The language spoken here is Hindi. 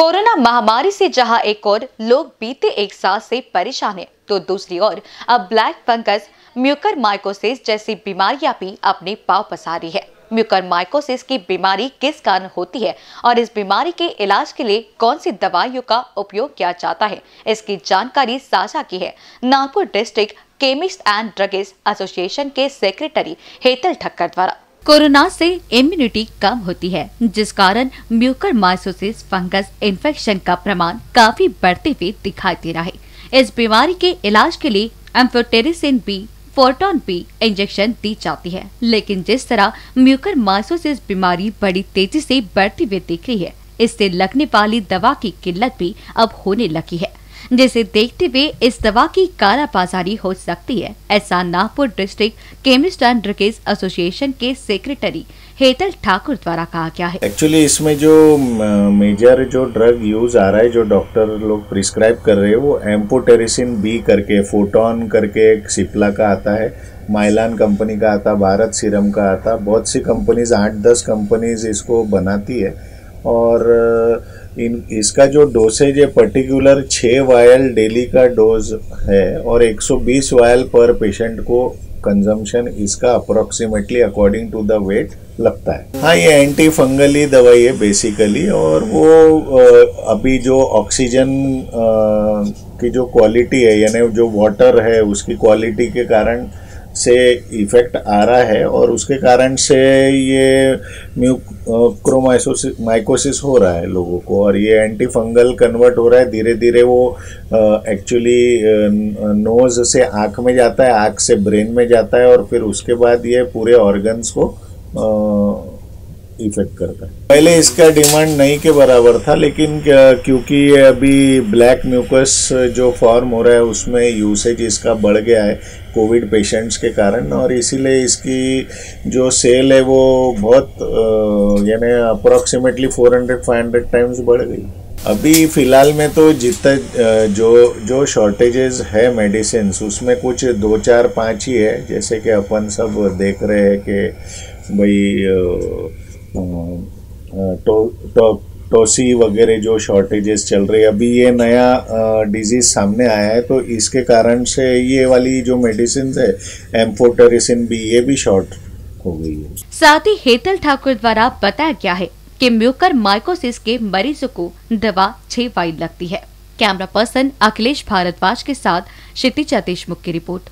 कोरोना महामारी से जहाँ एक और लोग बीते एक साल से परेशान हैं, तो दूसरी ओर अब ब्लैक फंगस म्यूकर माइकोसिस जैसी बीमारियाँ भी अपने पाव पसारी है। म्यूकर माइकोसिस की बीमारी किस कारण होती है और इस बीमारी के इलाज के लिए कौन सी दवाइयों का उपयोग किया जाता है इसकी जानकारी साझा की है Nagpur district chemist and druggist association के सेक्रेटरी हेतल ठक्कर द्वारा। कोरोना से इम्यूनिटी कम होती है, जिस कारण म्यूकर माइसोसिस फंगस इन्फेक्शन का प्रमाण काफ़ी बढ़ते हुए दिखाई दे रहा है। इस बीमारी के इलाज के लिए एम्फोटेरिसिन बी फोर्टोन बी इंजेक्शन दी जाती है। लेकिन जिस तरह म्यूकर माइसोसिस बीमारी बड़ी तेज़ी से बढ़ती हुई दिख रही है, इससे लगने वाली दवा की किल्लत भी अब होने लगी है। जिसे देखते हुए इस दवा की काला बाजारी हो सकती है। ऐसा Nagpur district chemist and druggist association के सेक्रेटरी हेतल ठाकुर द्वारा कहा गया है। एक्चुअली इसमें जो मेजर जो ड्रग यूज़ आ रहा है, जो डॉक्टर लोग प्रिस्क्राइब कर रहे हैं, वो एम्पोटेरिसिन बी करके फोटोन करके एक सिप्ला का आता है माइलान कंपनी का आता भारत सीरम का आता। बहुत सी कंपनीज़ आठ दस कंपनीज़ इसको बनाती है। और इन, इसका जो डोसेज है पर्टिकुलर छः वायल डेली का डोज है और 120 वायल पर पेशेंट को कंजम्पशन इसका approximately according to the weight लगता है। हाँ ये एंटी फंगली दवाई है बेसिकली और वो अभी जो ऑक्सीजन की जो क्वालिटी है, यानी जो वाटर है, उसकी क्वालिटी के कारण से इफ़ेक्ट आ रहा है और उसके कारण से ये म्यूक्रोमाइसोसिस माइकोसिस हो रहा है लोगों को और ये एंटी फंगल कन्वर्ट हो रहा है। धीरे धीरे वो एक्चुअली नोज़ से आँख में जाता है, आँख से ब्रेन में जाता है और फिर उसके बाद ये पूरे ऑर्गन्स को इफ़ेक्ट करता है। पहले इसका डिमांड नहीं के बराबर था, लेकिन क्योंकि अभी ब्लैक म्यूकस जो फॉर्म हो रहा है, उसमें यूसेज इसका बढ़ गया है कोविड पेशेंट्स के कारण, और इसीलिए इसकी जो सेल है वो बहुत यानी अप्रोक्सीमेटली 400-500 टाइम्स बढ़ गई। अभी फ़िलहाल में तो जितना जो जो शॉर्टेजेस है मेडिसिन उसमें कुछ दो चार पाँच ही है, जैसे कि अपन सब देख रहे हैं कि भाई टोसी वगैरह जो शॉर्टेजेस चल रही है। अभी ये नया डिज़ीज़ सामने आया है तो इसके कारण से ये वाली जो मेडिसिन है एम्फोटेरिसिन भी ये भी शॉर्ट हो गई है। साथ ही हेतल ठाकुर द्वारा बताया गया है कि म्यूकर माइकोसिस के मरीजों को दवा छह फ़ाइल लगती है। कैमरा पर्सन अखिलेश भारद्वाज के साथ क्षितिजा देशमुख की रिपोर्ट।